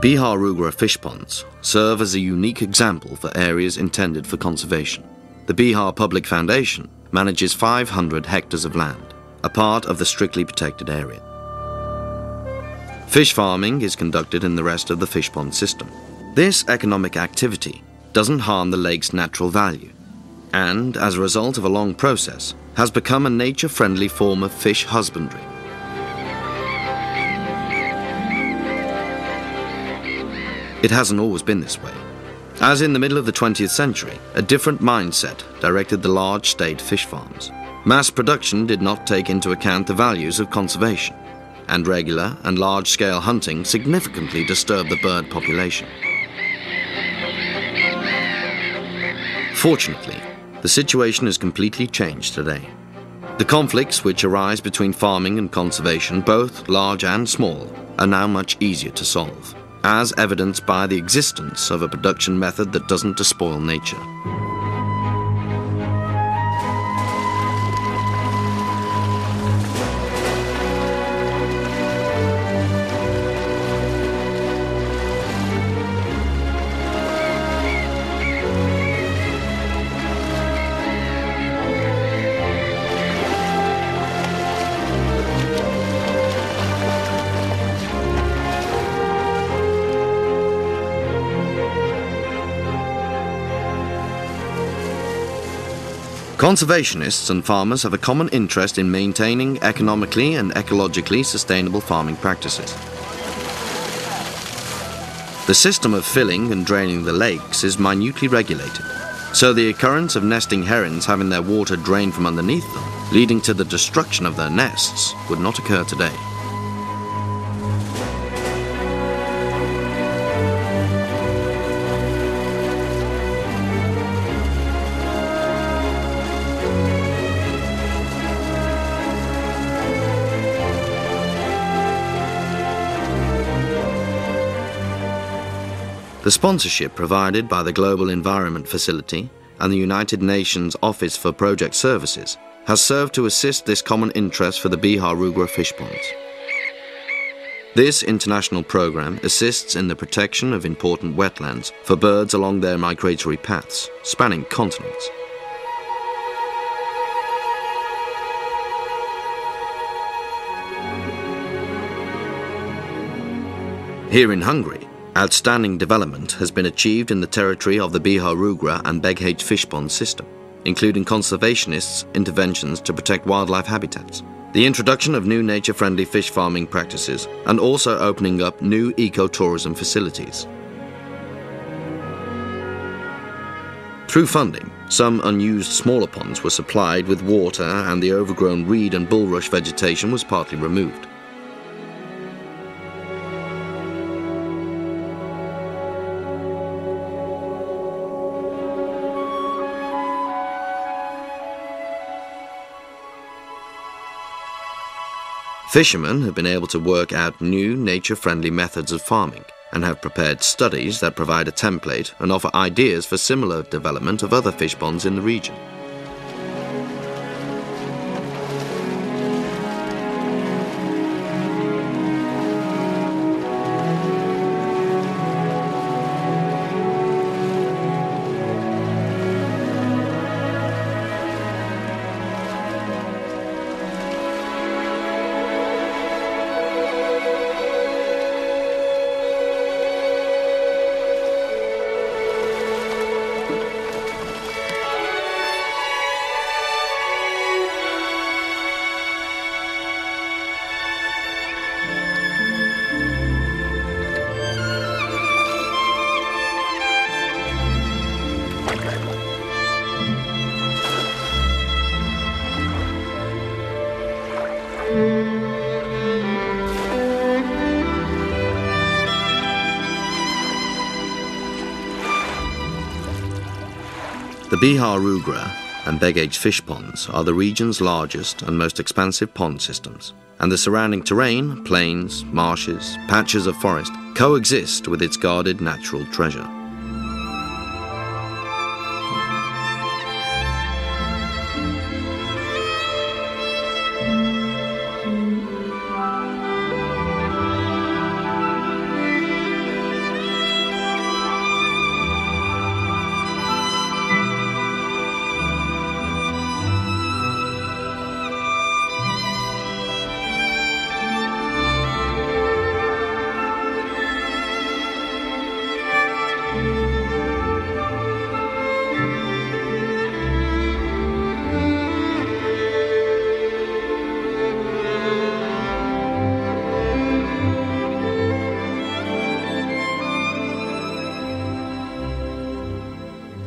The Biharugra fish ponds serve as a unique example for areas intended for conservation. The Bihar Public Foundation manages 500 hectares of land, a part of the strictly protected area. Fish farming is conducted in the rest of the fish pond system. This economic activity doesn't harm the lake's natural value, and as a result of a long process, has become a nature-friendly form of fish husbandry. It hasn't always been this way. As in the middle of the 20th century, a different mindset directed the large state fish farms. Mass production did not take into account the values of conservation, and regular and large-scale hunting significantly disturbed the bird population. Fortunately, the situation has completely changed today. The conflicts which arise between farming and conservation, both large and small, are now much easier to solve, as evidenced by the existence of a production method that doesn't despoil nature. Conservationists and farmers have a common interest in maintaining economically and ecologically sustainable farming practices. The system of filling and draining the lakes is minutely regulated, so the occurrence of nesting herons having their water drained from underneath them, leading to the destruction of their nests, would not occur today. The sponsorship provided by the Global Environment Facility and the United Nations Office for Project Services has served to assist this common interest for the Biharugra fish ponds. This international program assists in the protection of important wetlands for birds along their migratory paths, spanning continents. Here in Hungary, Outstanding development has been achieved in the territory of the Biharugra and Begécs fishpond system, including conservationists' interventions to protect wildlife habitats, the introduction of new nature-friendly fish farming practices, and also opening up new ecotourism facilities. Through funding, some unused smaller ponds were supplied with water and the overgrown reed and bulrush vegetation was partly removed. Fishermen have been able to work out new nature-friendly methods of farming and have prepared studies that provide a template and offer ideas for similar development of other fish ponds in the region. Biharugra and Begécs fish ponds are the region's largest and most expansive pond systems, and the surrounding terrain, plains, marshes, patches of forest, coexist with its guarded natural treasure.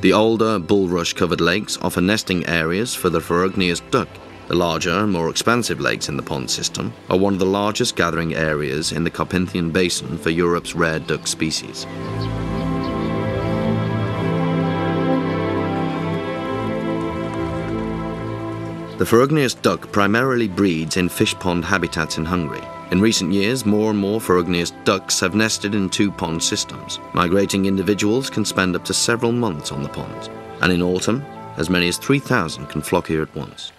The older, bulrush covered lakes offer nesting areas for the ferruginous duck. The larger more expansive lakes in the pond system are one of the largest gathering areas in the Carpathian Basin for Europe's rare duck species. The ferruginous duck primarily breeds in fish pond habitats in Hungary. In recent years, more and more ferruginous ducks have nested in two pond systems. Migrating individuals can spend up to several months on the ponds, and in autumn, as many as 3,000 can flock here at once.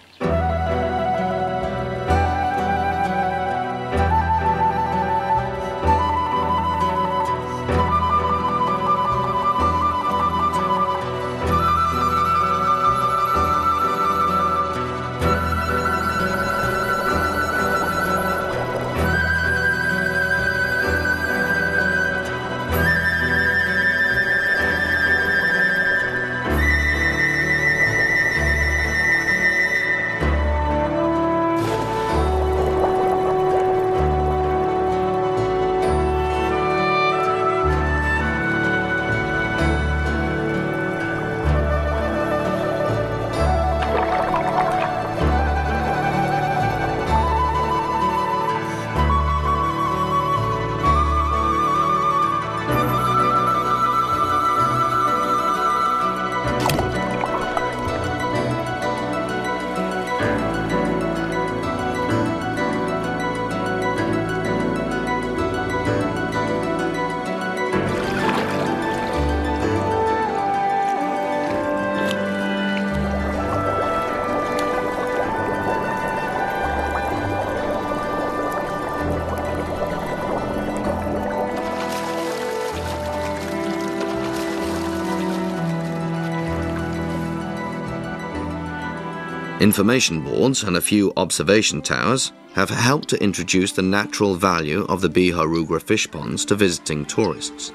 Information boards and a few observation towers have helped to introduce the natural value of the Biharugra fish ponds to visiting tourists.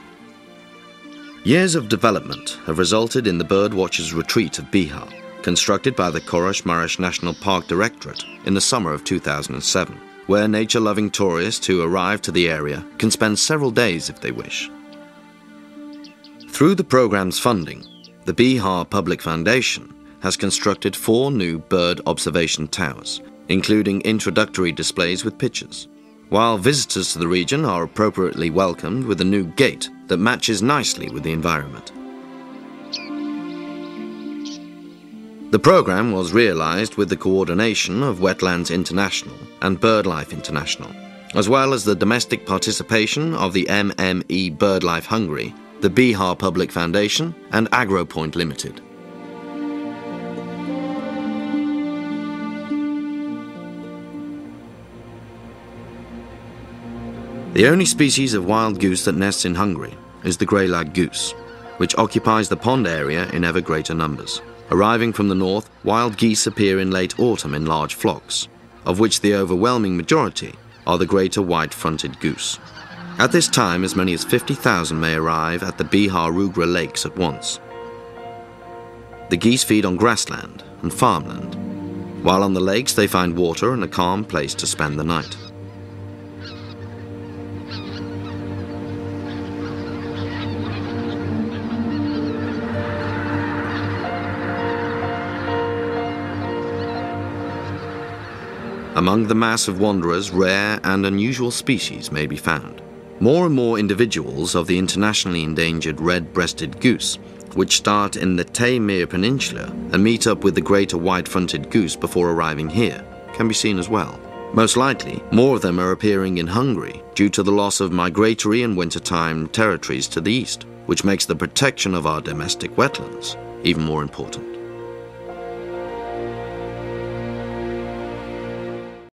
Years of development have resulted in the Birdwatchers Retreat of Bihar, constructed by the Körös-Maros National Park Directorate in the summer of 2007, where nature-loving tourists who arrive to the area can spend several days if they wish. Through the program's funding, the Bihar Public Foundation has constructed four new bird observation towers, including introductory displays with pictures, while visitors to the region are appropriately welcomed with a new gate that matches nicely with the environment. The program was realized with the coordination of Wetlands International and BirdLife International, as well as the domestic participation of the MME BirdLife Hungary, the Bihar Public Foundation, and AgroPoint Limited. The only species of wild goose that nests in Hungary is the grey-lag goose, which occupies the pond area in ever greater numbers. Arriving from the north, wild geese appear in late autumn in large flocks, of which the overwhelming majority are the greater white-fronted goose. At this time, as many as 50,000 may arrive at the Biharugra lakes at once. The geese feed on grassland and farmland, while on the lakes they find water and a calm place to spend the night. Among the mass of wanderers, rare and unusual species may be found. More and more individuals of the internationally endangered red-breasted goose, which start in the Taimyr Peninsula and meet up with the greater white-fronted goose before arriving here, can be seen as well. Most likely, more of them are appearing in Hungary due to the loss of migratory and wintertime territories to the east, which makes the protection of our domestic wetlands even more important.